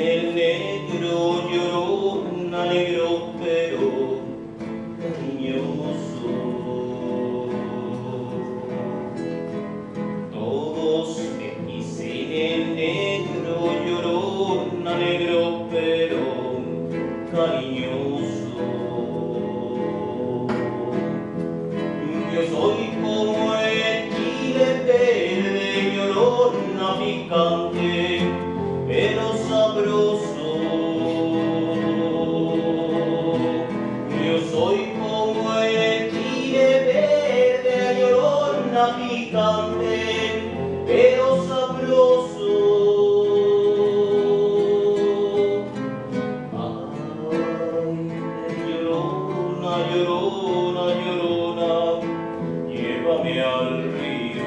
en el negro llorona, negro pero cariñoso. Todos me dicen el negro llorona, negro pero cariñoso. Yo soy como el chile verde, llorona picante, llorona picante, pero sabroso. Ay, llorona, llorona, llorona, llévame al río.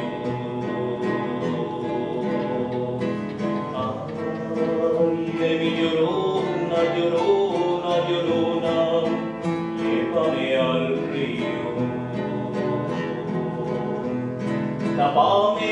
Ay, de mi llorona, llorona, al río. Tápame